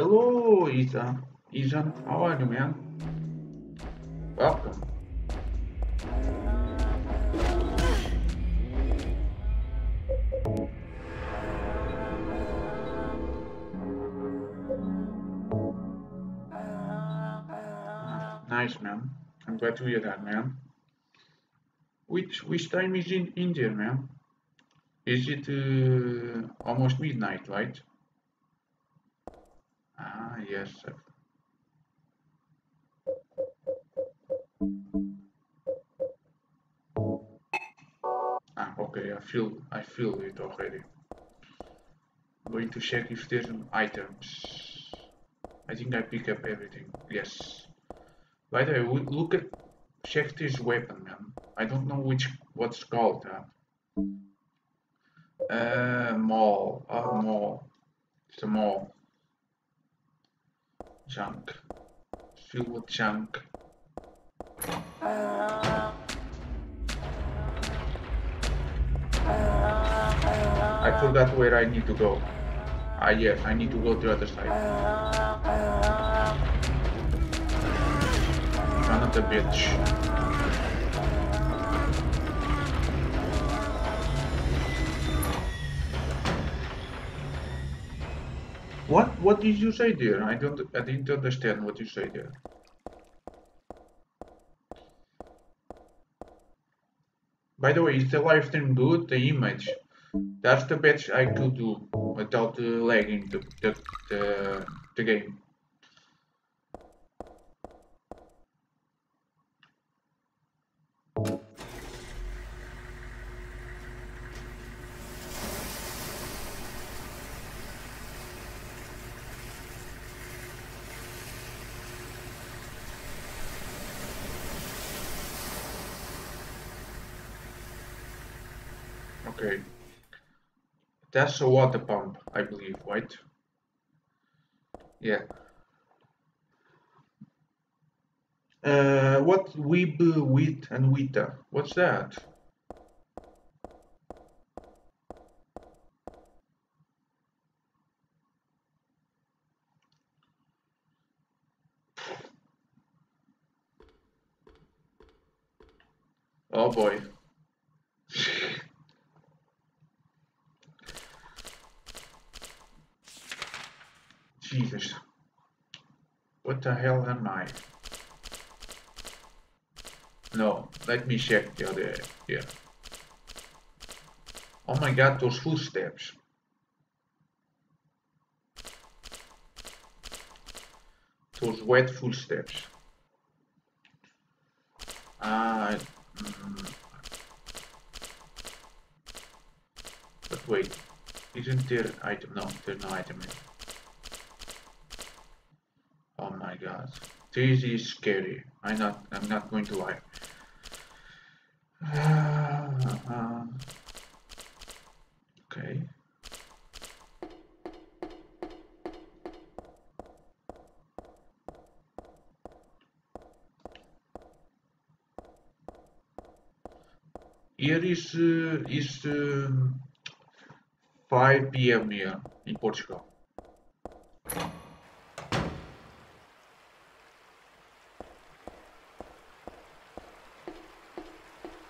Hello, Ethan. Ethan, how are you, man? Welcome. Nice, man. I'm glad to hear that, man. Which which time is in India, man? Is it uh, almost midnight, right? Ah, yes. sir. Ah, okay. I feel I feel it already. going to check if there's items. I think I pick up everything. Yes. By the way, look at check this weapon, man. I don't know which what's called. that. uh maul. Oh, maul. It's a maul. Junk. Filled with junk. I forgot where I need to go. Ah yes, I need to go to the other side. Son of the bitch. What? What did you say there? I don't. I didn't understand what you say there. By the way, is the live stream good? The image? That's the best I could do without uh, lagging the, the, the, the game. Okay. That's a water pump, I believe, right? Yeah. Uh, what weeb, wheat, and wheater? What's that? Oh boy. Jesus. What the hell am I? No, let me check the other here. Oh my god, those footsteps. Those wet footsteps. Ah, mm. but wait, isn't there item? No, there's no item here. Oh my god. This is scary. I'm not I'm not going to lie. Uh, okay. Here is is um, 5 p.m. here in Portugal.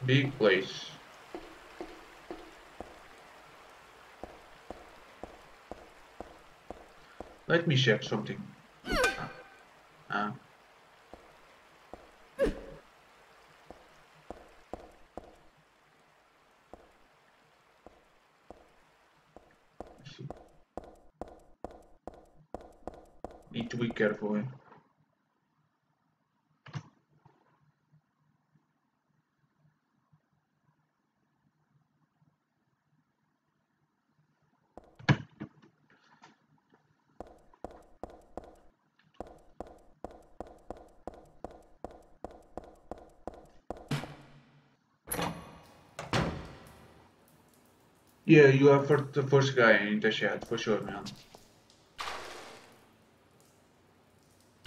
big place. Let me check something. Ah. Need to be careful. Eh? Yeah, you are for the first guy in the chat, for sure, man.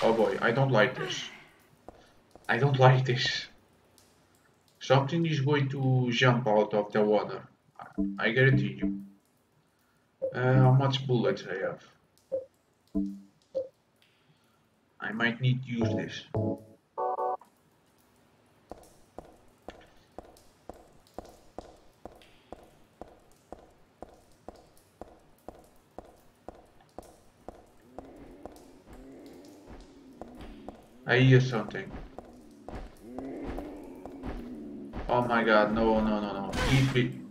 Oh boy, I don't like this. I don't like this. Something is going to jump out of the water. I guarantee you. Uh, how much bullets I have? I might need to use this. I hear something. Oh my god, no, no, no, no. Eat me.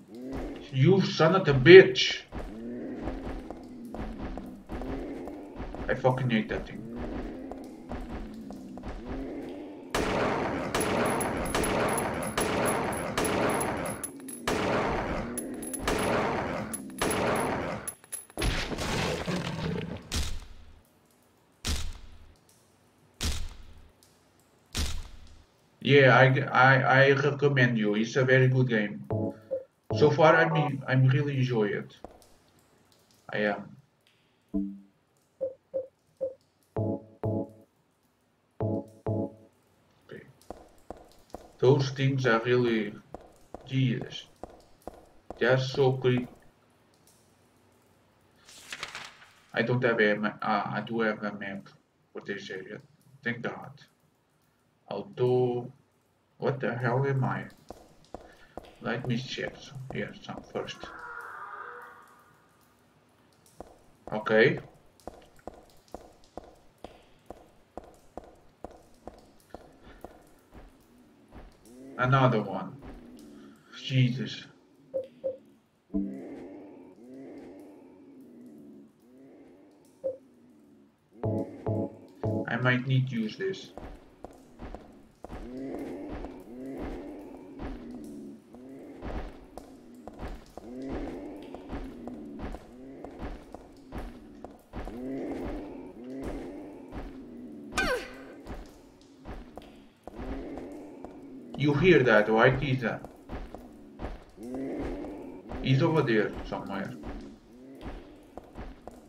You son of a bitch! I fucking hate that thing. Yeah, I, I, I recommend you. It's a very good game. So far, I'm I'm really enjoy it. I am. Okay. Those things are really, Jesus. They're so creepy. I don't have a map. Ah, I do have a map for this area. Thank God. Although, what the hell am I? Let me check here some first. Okay. Another one. Jesus. I might need to use this. Hear that? He's, uh, he's over there somewhere.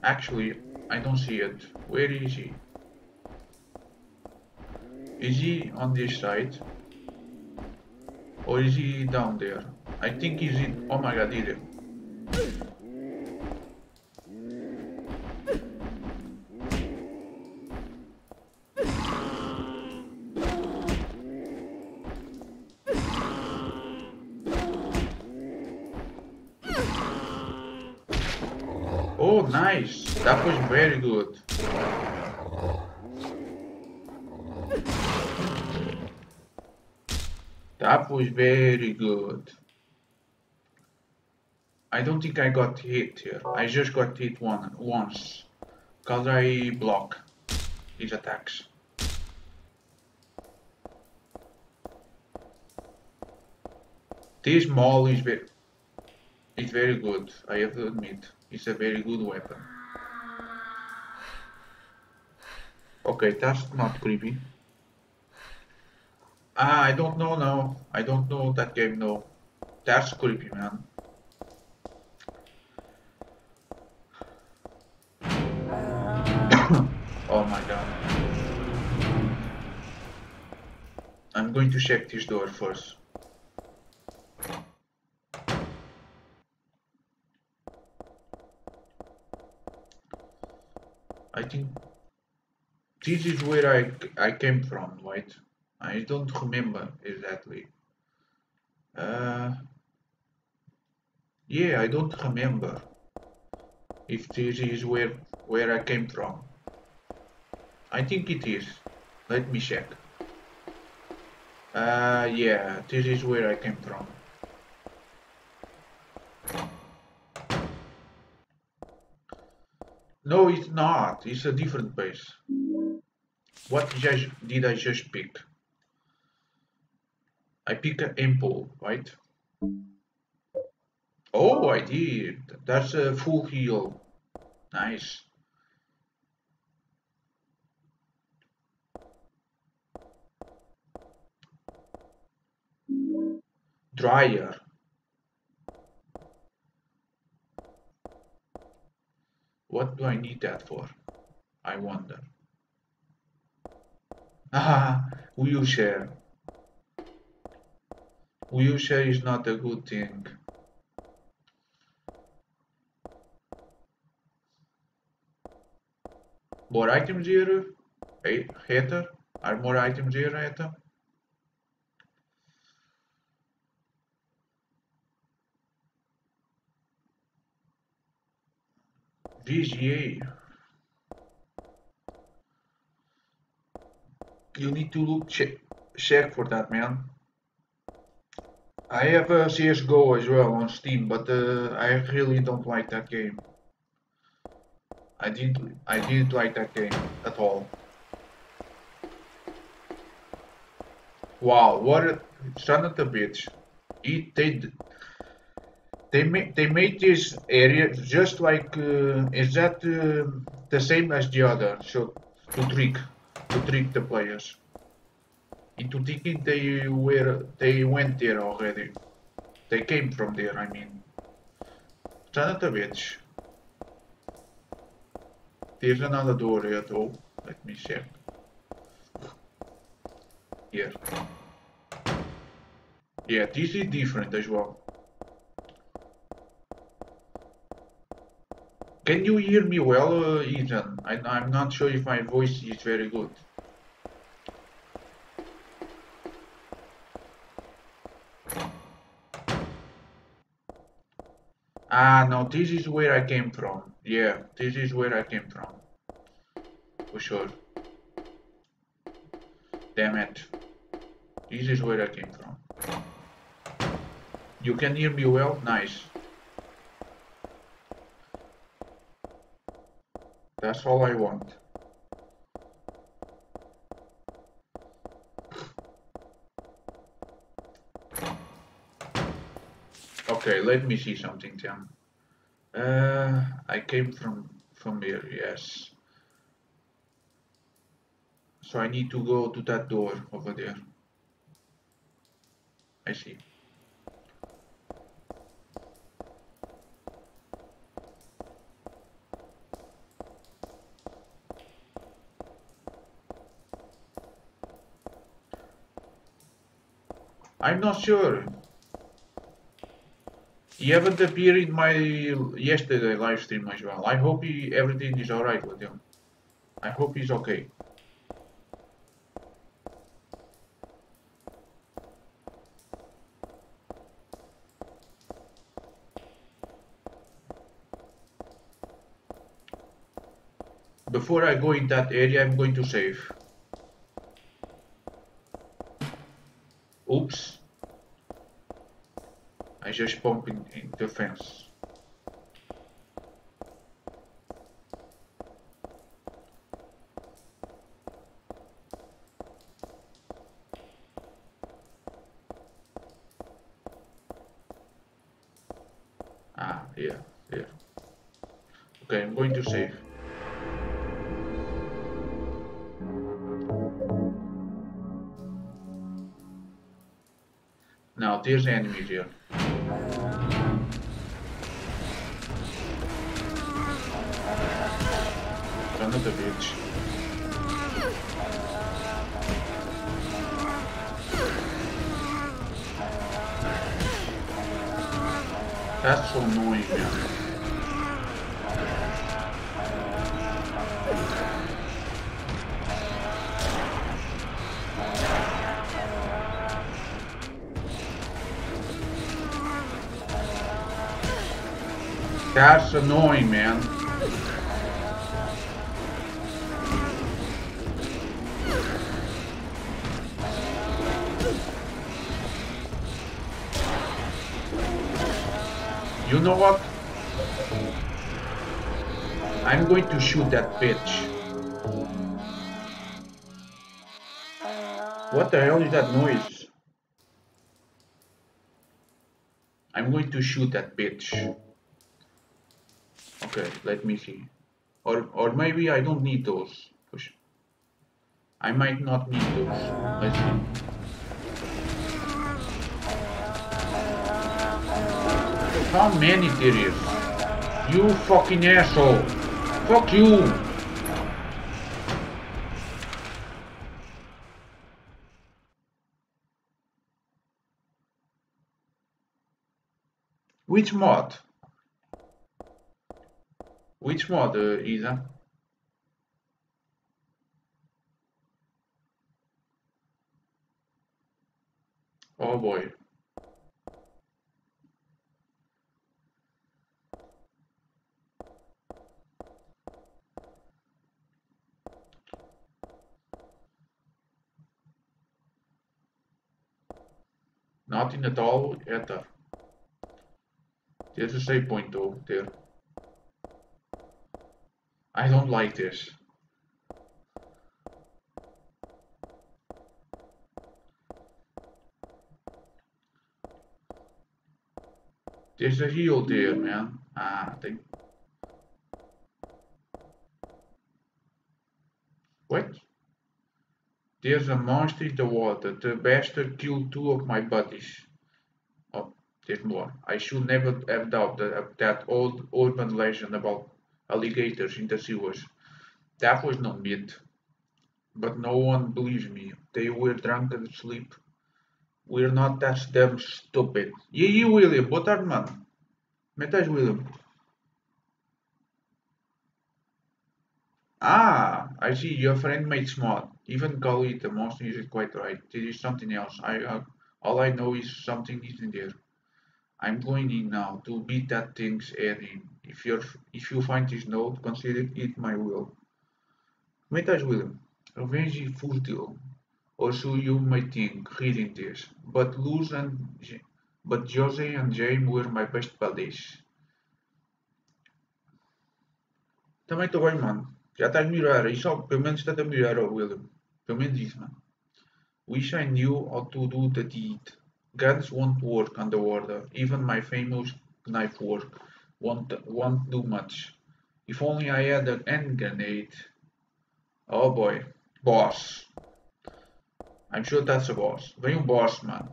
Actually, I don't see it. Where is he? Is he on this side? Or is he down there? I think he's in... Oh my god, either. Nice. That was very good. That was very good. I don't think I got hit here. I just got hit one once. Cause I block his attacks. This maul is very, is very good, I have to admit. It's a very good weapon. Okay, that's not creepy. Ah, I don't know now. I don't know that game no. That's creepy, man. oh my god. I'm going to check this door first. I think this is where I, I came from, right? I don't remember exactly. Uh, yeah, I don't remember if this is where where I came from. I think it is. Let me check. Uh, yeah, this is where I came from. No, it's not. It's a different base. What did I just pick? I pick an ampoule, right? Oh, I did. That's a full heal. Nice. Dryer. What do I need that for? I wonder. Ah, wheelchair. Wheelchair is not a good thing. More items here? Hey, Hatter? Are more items here, Hatter? VGA. You need to look check, check for that, man. I have a CSGO as well on Steam, but uh, I really don't like that game. I didn't, I didn't like that game at all. Wow, what a son of a bitch. It, they, they made they made this area just like uh, is that uh, the same as the other so to trick to trick the players. Into thinking they were they went there already. They came from there I mean. Son of a bitch there's another door here though. Let me check. Here. Yeah this is different as well Can you hear me well, uh, Ethan? I, I'm not sure if my voice is very good. Ah, no, this is where I came from. Yeah, this is where I came from. For sure. Damn it. This is where I came from. You can hear me well? Nice. That's all I want. Okay, let me see something, Tim. Uh, I came from from here, yes. So I need to go to that door over there. I see. I'm not sure. He haven't appeared in my yesterday live stream as well. I hope he, everything is alright with him. I hope he's okay. Before I go in that area, I'm going to save. I just bumped in, in the fence. Ah, yeah, yeah. Okay, I'm going to save. Now, there's enemies here. Annoying, man. You know what? I'm going to shoot that bitch. What the hell is that noise? I'm going to shoot that bitch. Let me see. Or, or maybe I don't need those. Push. I might not need those. Let's see. How many there is? You fucking asshole. Fuck you. Which mod? Which mod, uh, Isa? Oh boy. Nothing at all, Ether. There's a save point there. I don't like this. There's a heal there, man. Ah, I think. What? There's a monster in the water. The bastard killed two of my buddies. Oh, there's more. I should never have doubted that old urban legend about alligators in the sewers. That was no myth. But no one believes me. They were drunk and asleep. We're not that damn stupid. E aí, William? Mano. Como é William? Ah, I see. Your friend made smart. Even call it a monster is quite right. There is something else. I uh, all I know is something isn't there. I'm going in now to beat that thing's head in. If you if you find this note, consider it my will. É William? Revenge is futile, or so you may think, reading this. But Luz and but Jose and James were my best buddies. Também estou bem, mano. Já estás a melhorar. Só, pelo menos está a melhorar, William. Pelo menos isso, mano. Wish I knew how to do the deed. Guns won't work underwater. Even my famous knife work won't, won't do much. If only I had a hand grenade. Oh boy. Boss. I'm sure that's a boss. Vem um boss, mano.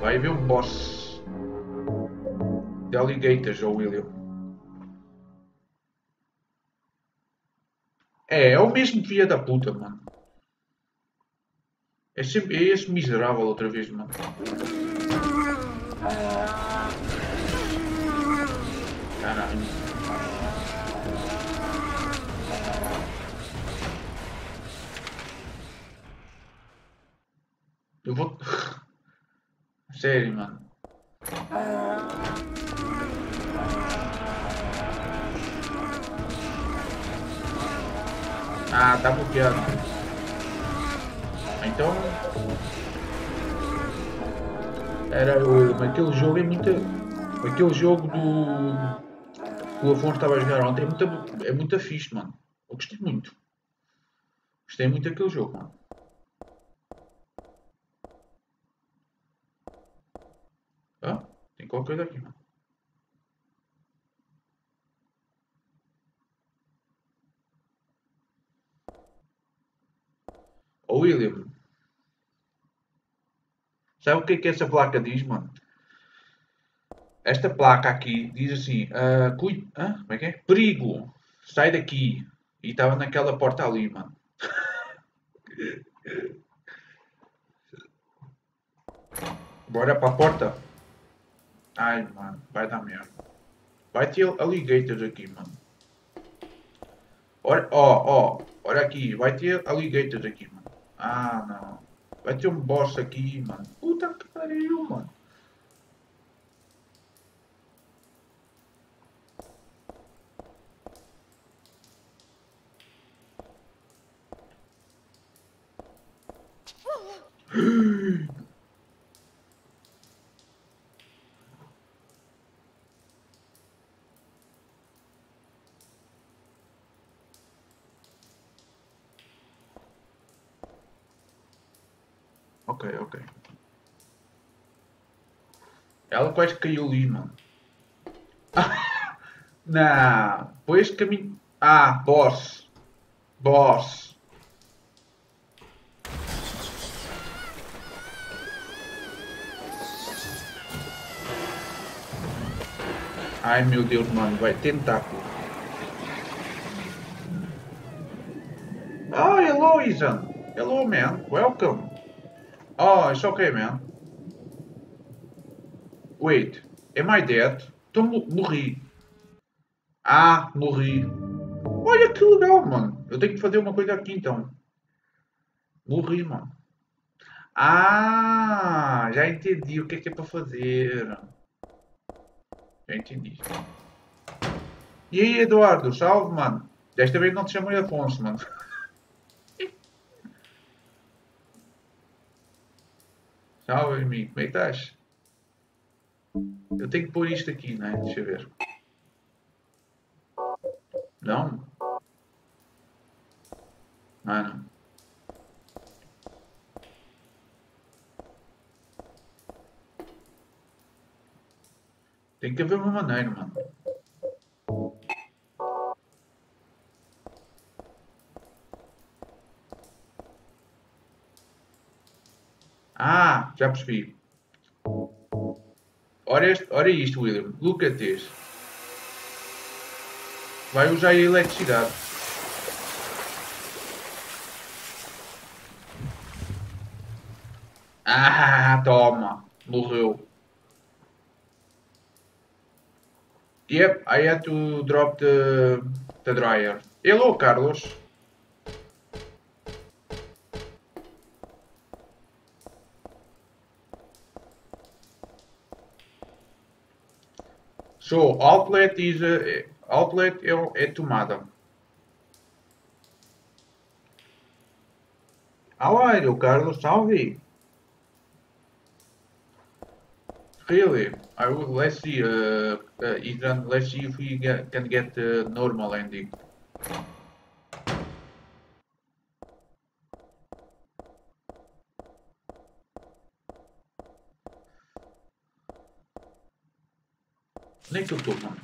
Vai ver um boss. The alligators, oh William. É, é o mesmo filho da puta, mano. É sempre é esse miserável outra vez, mano. Caralho. Eu vou. Sério, mano. Ah, tá bloqueado. Então. Era o. Aquele jogo é muito. Aquele jogo do. Que o Afonso estava a jogar ontem é muito, é muito fixe, mano. Eu gostei muito. Gostei muito daquele jogo, mano. Ah, tem qualquer coisa aqui, mano. William, sabe o que é que essa placa diz, mano? Esta placa aqui diz assim, ah, como é que é? Perigo, sai daqui. E estava naquela porta ali, mano. Bora para a porta? Ai, mano, vai dar merda. Vai ter alligators aqui, mano. Olha, ó, ó, olha aqui, vai ter alligators aqui, mano. Ah, não. Atyum boşa giyman. Puta que pariu, mano. Quase caiu ali, mano. não, este caminho. Ah, boss. Boss. Ai meu Deus, mano, vai tentáculo. Oh, hello, Ethan. Hello, man. Welcome. Oh, it's okay, man. Wait, am I dead? Então morri. Ah, morri. Olha que legal, mano. Eu tenho que fazer uma coisa aqui então. Morri, mano. Ah, já entendi o que é, que é para fazer. Já entendi. E aí, Eduardo, salve, mano. Desta vez não te chamo de Afonso, mano. Salve, amigo. Como é que estás? Eu tenho que pôr isto aqui, não é? Deixa eu ver. Não? Mano. Tem que haver uma maneira, mano. Ah, já percebi. Ora, este, ora isto, William. Look at this. Vai usar a eletricidade. Ah, toma. Morreu. Yep, I had to drop the, the dryer. Hello, Carlos. So, outlet is uh, outlet é, tomada. How are you, Carlos? Salve. Really, I will. Let's see. Uh, uh, let's see if we get, can get the normal ending. Onde é que eu estou, mano?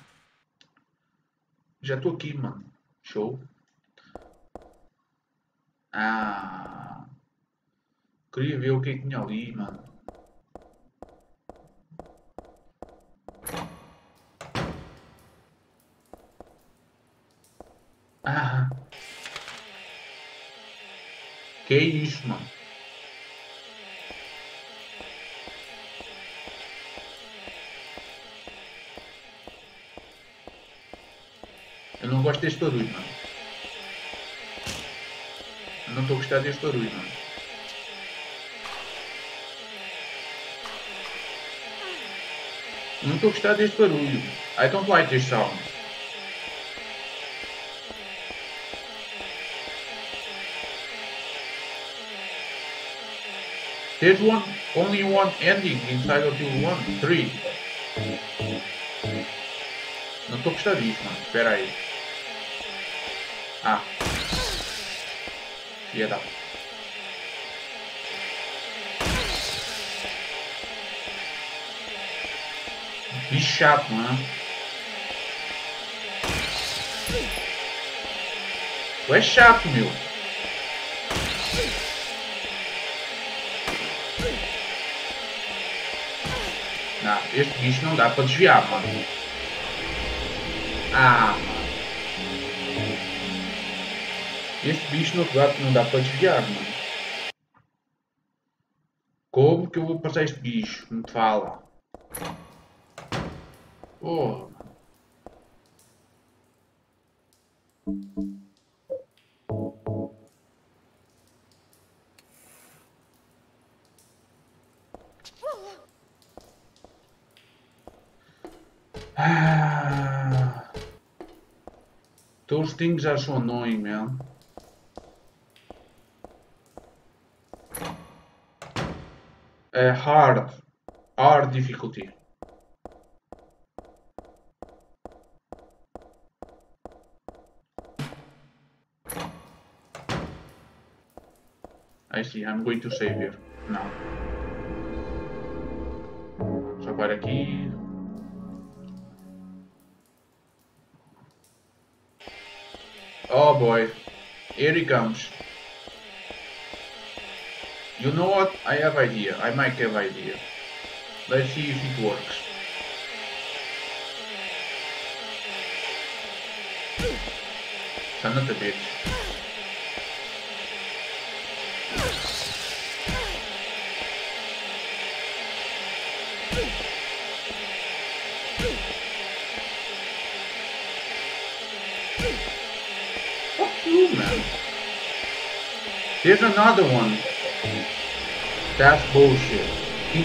Já estou aqui, mano. Show. Ah. Queria ver o que é que tinha ali, mano. Ah. Que isso, mano? Barulho, mano. Não estou a gostar deste barulho, mano. Não estou a gostar deste barulho. I don't like this sound. There's one, only one ending inside of the one, three. Não estou a gostar disso, mano. Espera aí. Ah. Filha da... Bicho chato, mano. Tu é chato, meu. Não, este bicho não dá para desviar, mano. Ah, Este bicho não dá, não dá para desviar, mano. Como que eu vou passar este bicho? Não fala. Oh. Ah. Those things are so annoying, man. Uh, hard. Difficulty. I see, I'm going to save here. Now. Só para aqui. Oh boy. Here he comes. You know what? I have idea. I might have idea. Let's see if it works. Son of a bitch. Fuck you, man. There's another one. That's bullshit. He...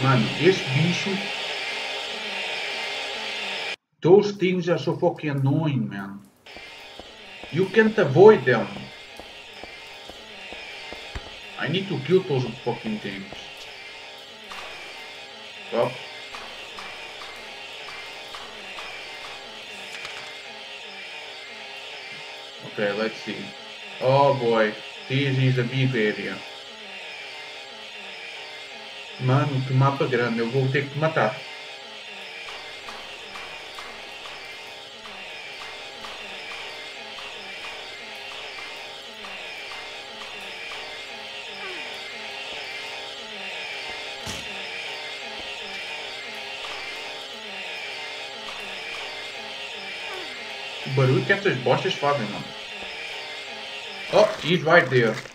Mano, esse bicho. Those things are so fucking annoying, man. You can't avoid them. I need to kill those fucking things. Well. Okay, let's see. Oh boy, this is a big area. Mano, que mapa grande, eu vou ter que te matar. O barulho que essas bostas fazem, mano. Oh, he's right there.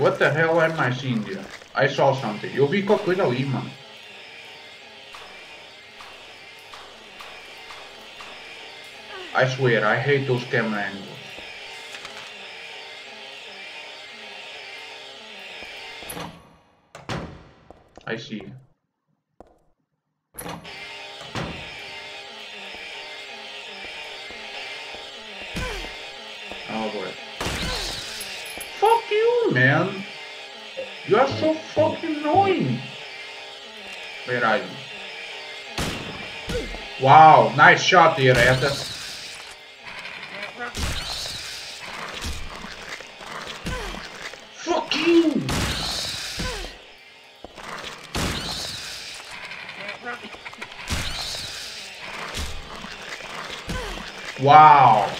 What the hell am I seeing here? I saw something. Eu vi qualquer coisa ali, mano. I swear, I hate those camera angles. I see. Wow, nice shot there, Heather. Fuck you! Wow.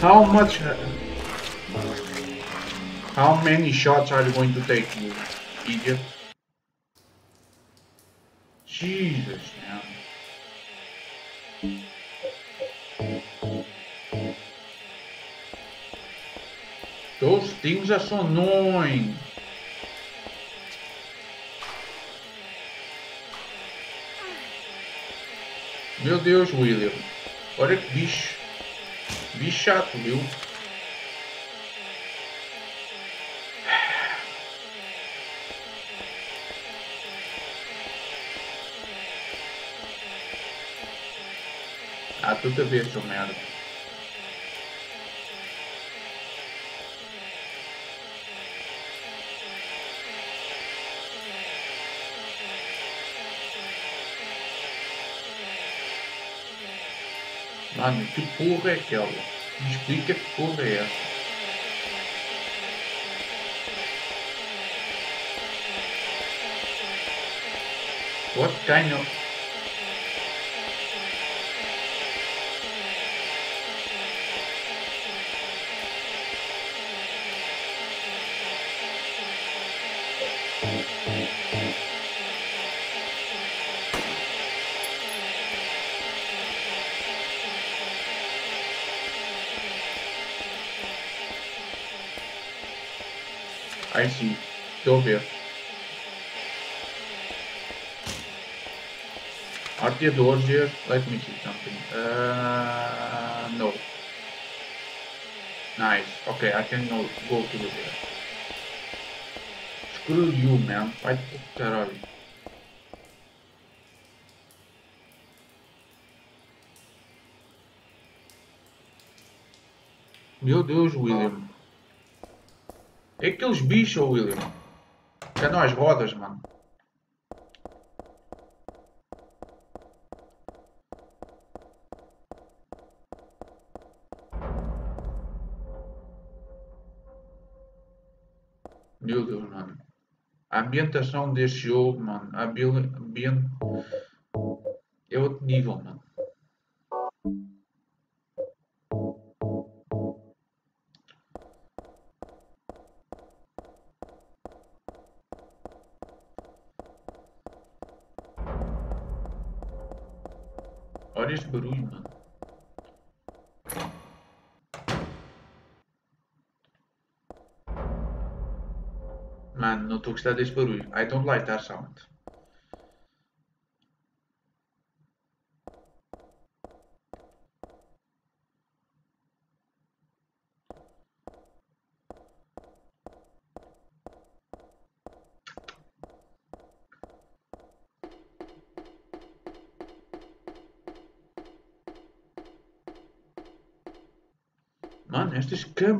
How much... Uh, how many shots are you going to take, you idiot? Jesus, man. Né? Todos temos a so annoying. Meu Deus, William. Olha que bicho. Bicho chato, viu? Ah, tu também, seu merda. Mano, que porra é aquela? Me explica que porra é essa. What kind of... I see. A ver. Are there doors here? Let me see something. Uh, no. Nice. Okay, I can go, go to there. Screw you, man. Vai pro caralho. Meu Deus, William. É aqueles bichos, William. Que andam às rodas, mano. Meu Deus, mano. A ambientação deste jogo, mano. A ambiente... É outro nível, mano. Yokuşlar despero. I don't like that sound. Man, estas câmeras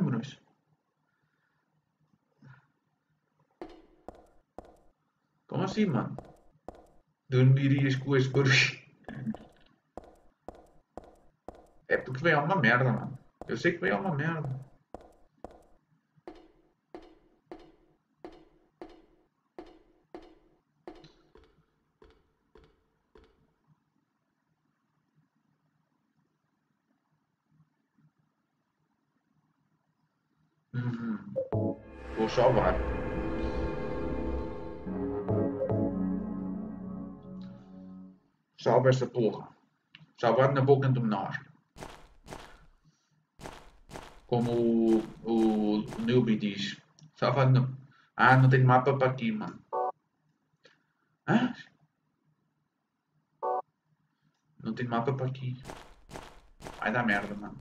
assim, mano? Dormirias com este barulho? É porque vem uma merda, mano. Eu sei que vem uma merda. Uhum. Vou salvar. Salva essa porra. Salvar na boca do menor. Como o, o, o Newbie diz. Salvar no... Ah, não tenho mapa para aqui, mano. Hã? Não tenho mapa para aqui. Vai dar merda, mano.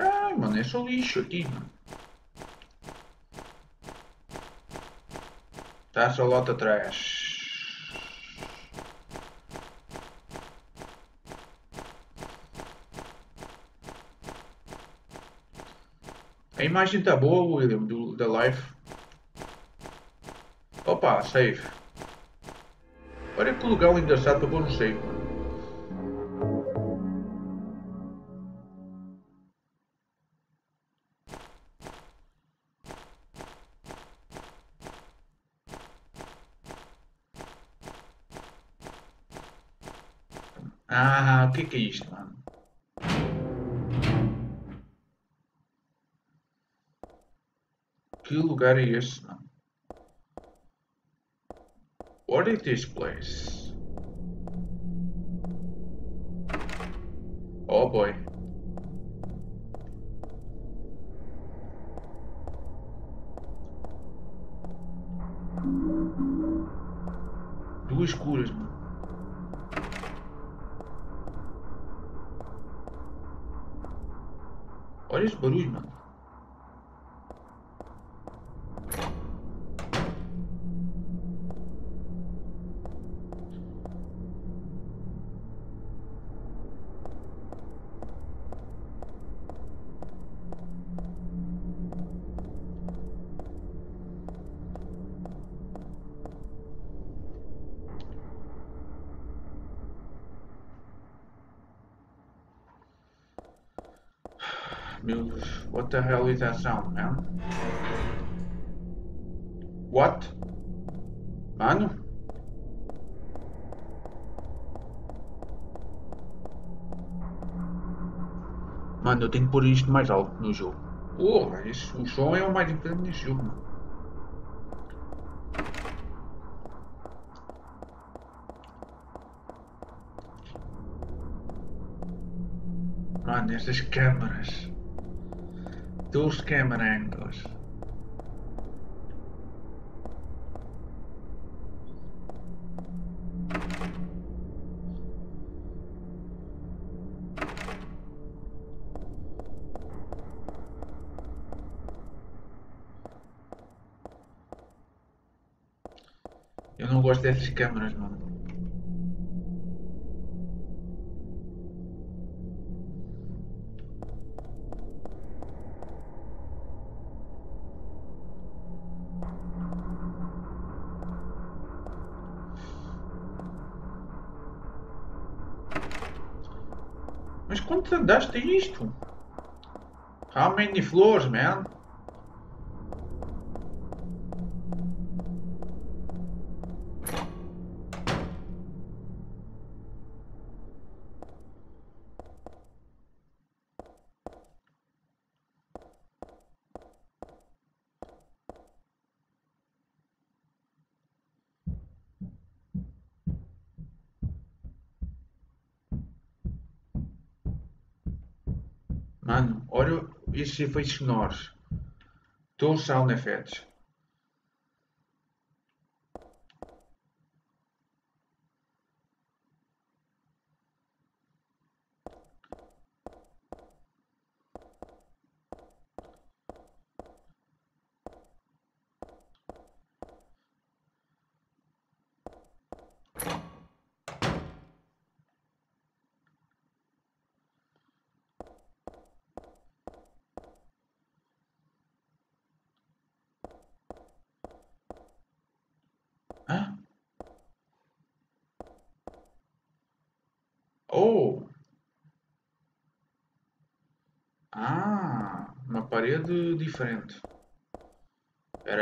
Ai, mano, é só lixo aqui, mano. Tá só lota atrás. A imagem tá boa, William, do, da live. Opa, save. Olha que lugar engraçado para pôr no save, é isto, mano? Que lugar é este, mano? What is this place? Oh boy. Duas curas, mano. Mariusz Boruina. That sound, man? What? Mano? Mano, eu tenho que pôr isto mais alto no jogo. Porra, esse, o som é o mais importante neste jogo, mano. Mano, estas câmaras. Those camera angles. Eu não gosto dessas câmaras, mano. Mas quanto andaste isto? How many floors, man? Efeitos sonoros. Todos sound effects.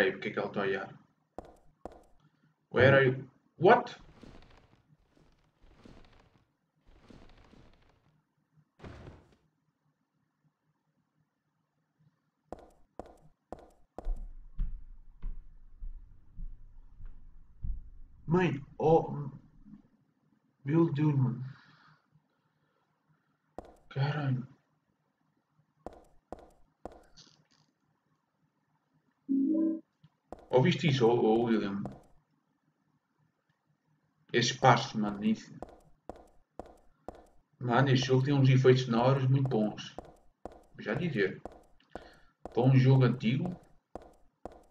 Aí, porque é que olhar? Where are you? What? Mãe, oh. Meu Deus, mano. Ouviste isso, oh, William? Esses passos, mano, isso. Mano, este jogo tem uns efeitos sonoros muito bons. Já dizer. Para um jogo antigo,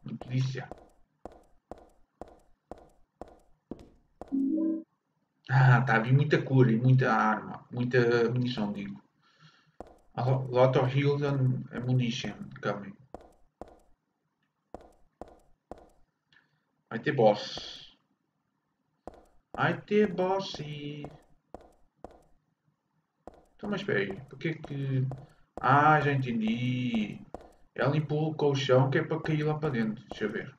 muito disso já. Ah, tá a vir muita cura e muita arma, muita munição, digo. A lot of heals and ammunition coming. Vai ter boss. Vai ter boss e... Então, mas espera aí. Porque que... Ah, já entendi. Ela limpou o colchão que é para cair lá para dentro. Deixa eu ver.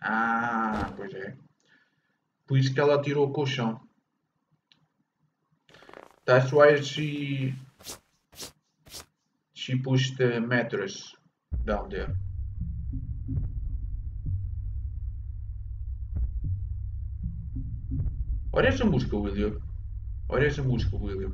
Ah, pois é. Por isso que ela tirou o colchão. That's why she she pushed the mattress down there. Olha essa música, William. Olha essa música, William.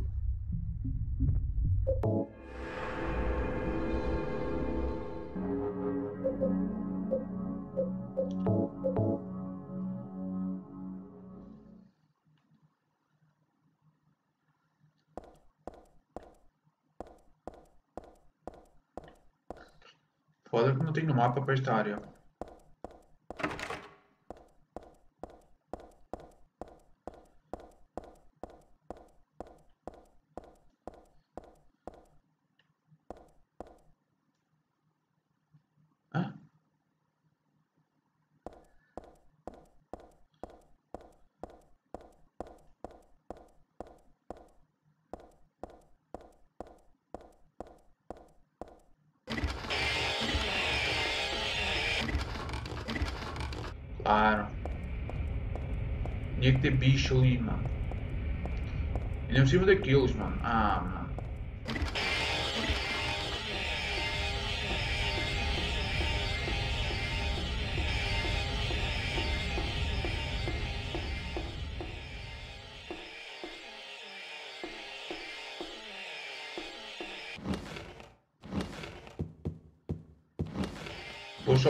Foda que não tem no mapa para esta área. Tinha que ter bicho ali, mano. Ainda por cima daqueles, mano. Ah, mano.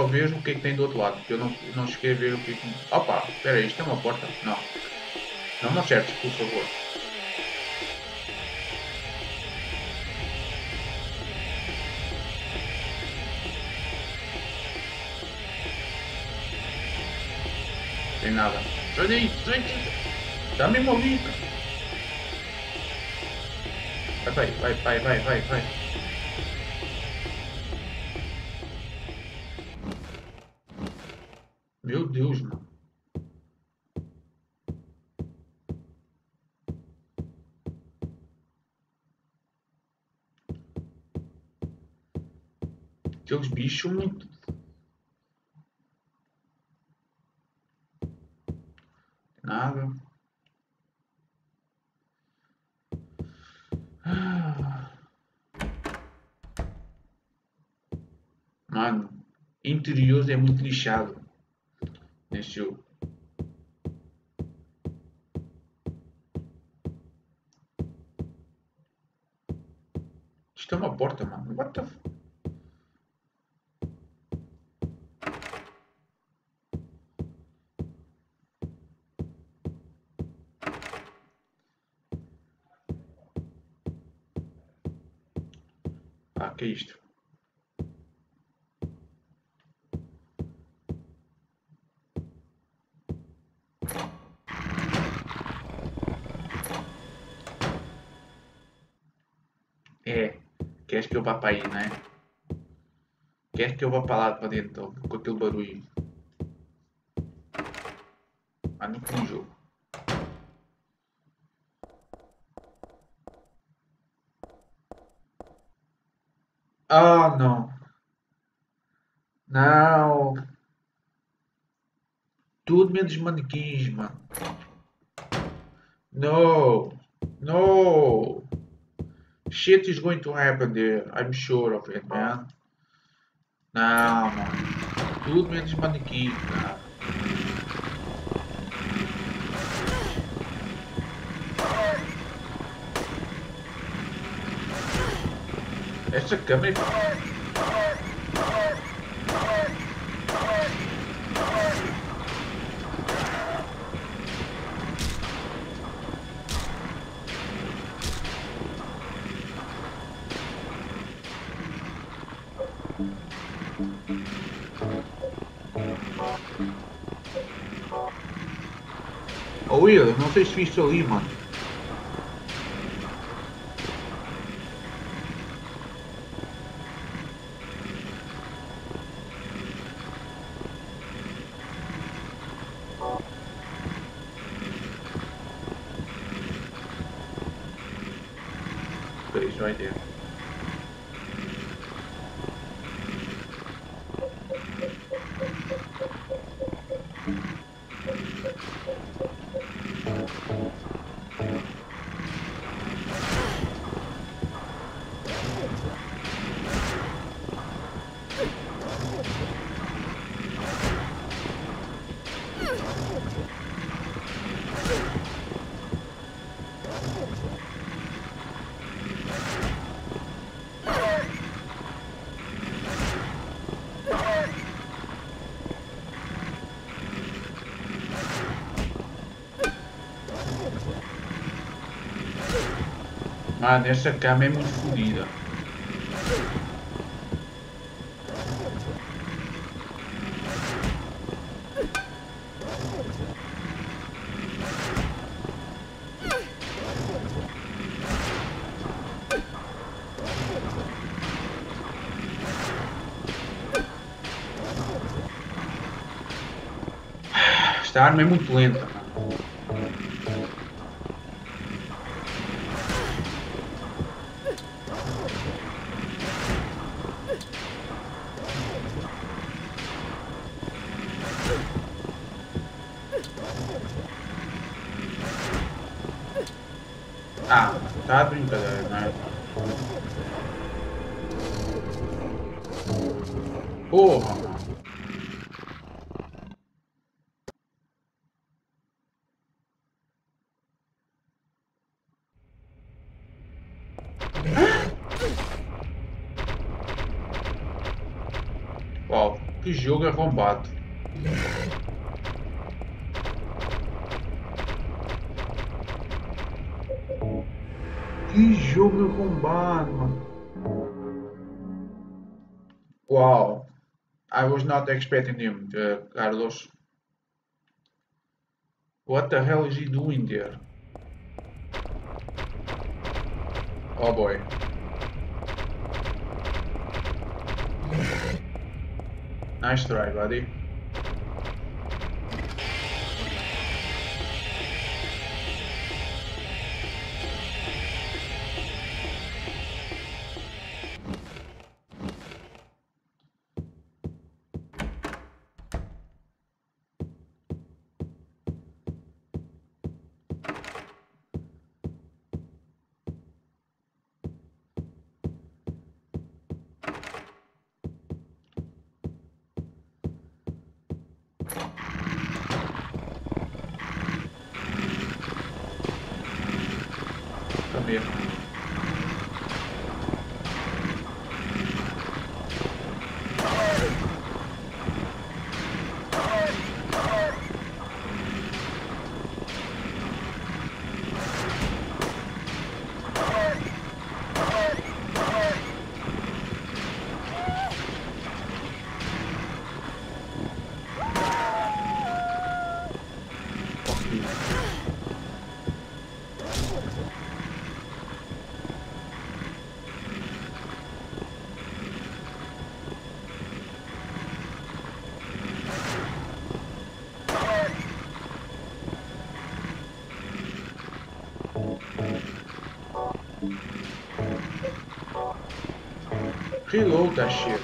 Só ver o que é que tem do outro lado, porque eu não, não cheguei a ver o que é que... Opa, espera aí, isto é uma porta? Não. Não me acertes, por favor. Tem nada. Sai daí, sai daí. Dá mesmo. Vai, vai, vai, vai, vai, vai. Muito. Nada. Mano, interior é muito lixado neste jogo. Isto é uma porta, mano. What the f... que é isto? É, queres que eu vá para aí, não é? Queres que eu vá para lá para dentro com aquele barulho? Ah, não tem jogo. Oh, não. Não. Menos manequins, mano. No. No. Shit is going to happen there. I'm sure of it, man. Não, mano. Tudo menos manequins, cara. Essa câmera Will, não sei se viste ali, mano. Mano, essa cama é muito fodida. Esta arma é muito lenta. Jogo arrombado. Que jogo arrombado, mano. Wow. I was not expecting him, uh, Carlos. What the hell is he doing there? Oh boy. Nice try, buddy. Reload that shit.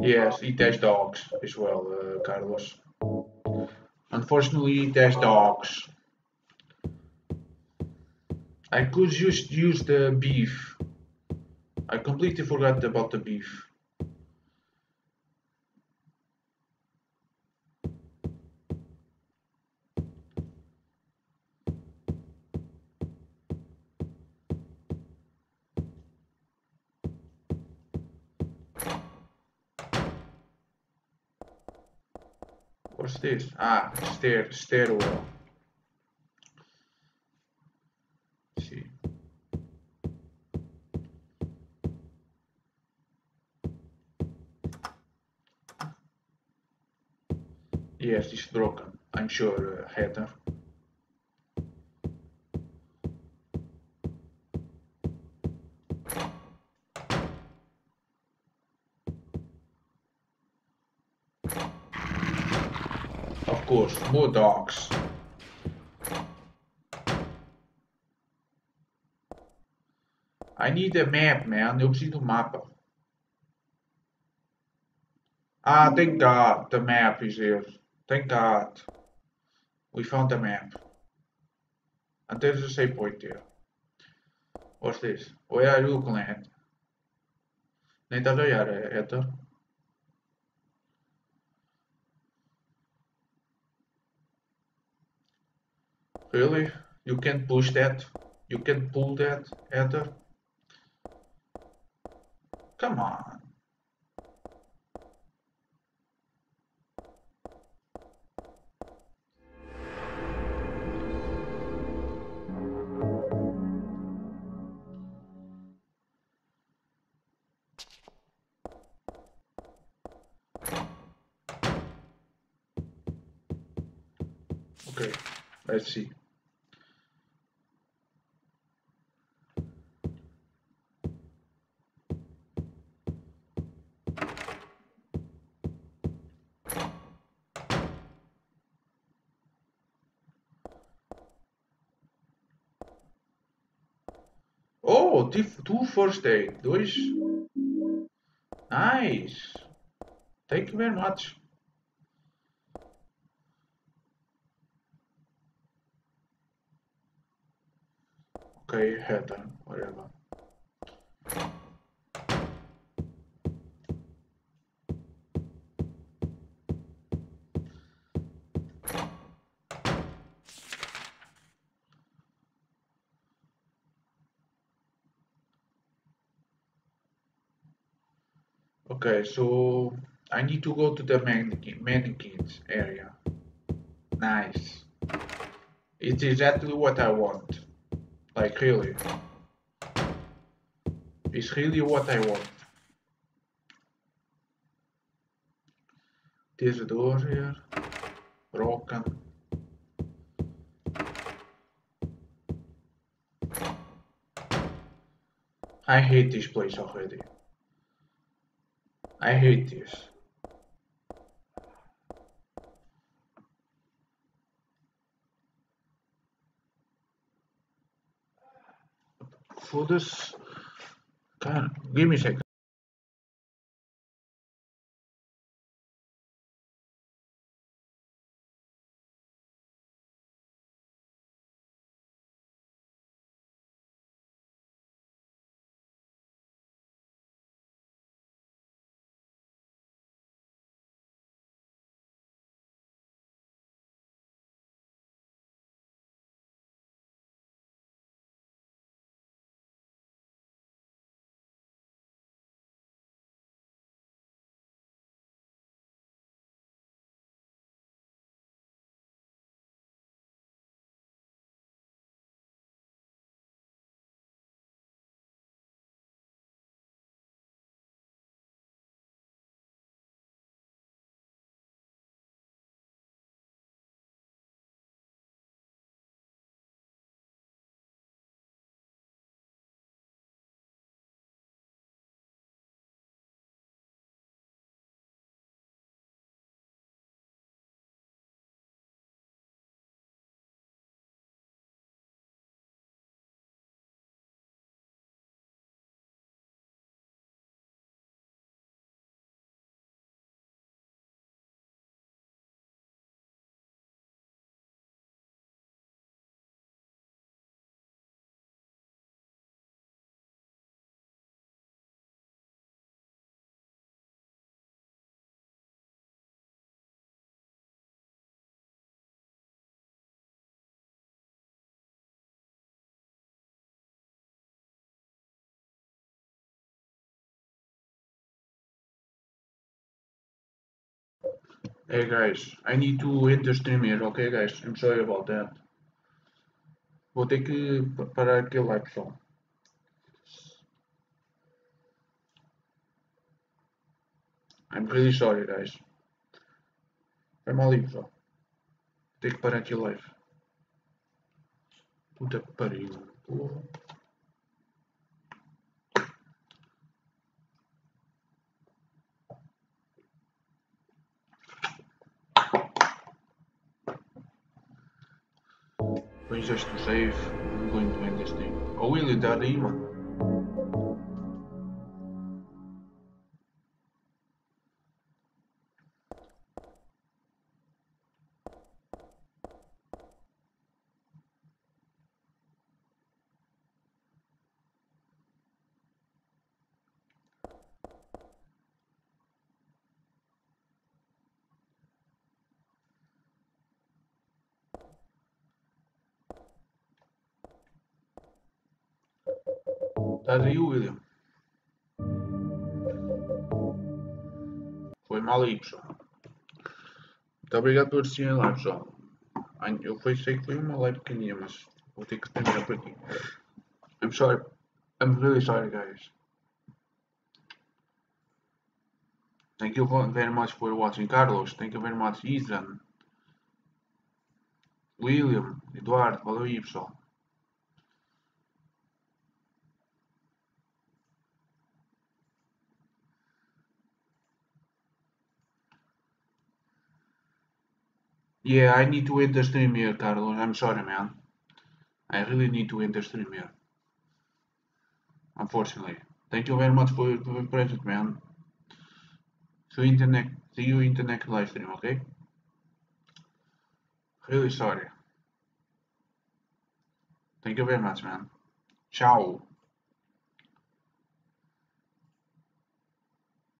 Yes, eat dash dogs as well, uh, Carlos. Unfortunately, dash dogs. I could just use the beef. I completely forgot about the beef. Stair stairwell. see. Yes, it's broken. I'm sure, uh, Heather. More dogs. I need a map, man. Eu preciso do mapa. Ah, thank God the map is here. Thank God. We found the map. And there's a save point there. What's this? Where are you at? Nem estás a olhar, Heather? Really? You can push that? You can pull that, Heather? Come on. Okay, let's see. Oh, two first aid. Dois. Nice. Thank you very much. Okay, Heather, whatever. Okay, so I need to go to the mannequin, mannequins area. Nice. It's exactly what I want. Like really. It's really what I want. There's a door here. Broken. I hate this place already. I hate this. For this, God, give me a second. Hey guys, I need to enter stream here, okay guys? I'm sorry about that. Vou ter que parar aquele live, pessoal. I'm really sorry, guys. Foi mal aí, pessoal. Tem que parar aqui live. Puta pariu. Porra. Just to save. I'm going to end this thing. Oh, will you, daddy? Pessoal. Muito obrigado por assistirem a live, pessoal. Eu foi, sei que foi uma live pequenina, mas vou ter que terminar por aqui. I'm sorry. I'm really sorry, guys. Thank you very much for watching, Carlos. Thank you very much, Ethan. William, Eduardo, valeu aí, pessoal. Yeah, I need to end the stream here, Carlos. I'm sorry, man. I really need to end the stream here. Unfortunately. Thank you very much for your present, man. See you in the next, see you in the next live stream, okay? Really sorry. Thank you very much, man. Ciao.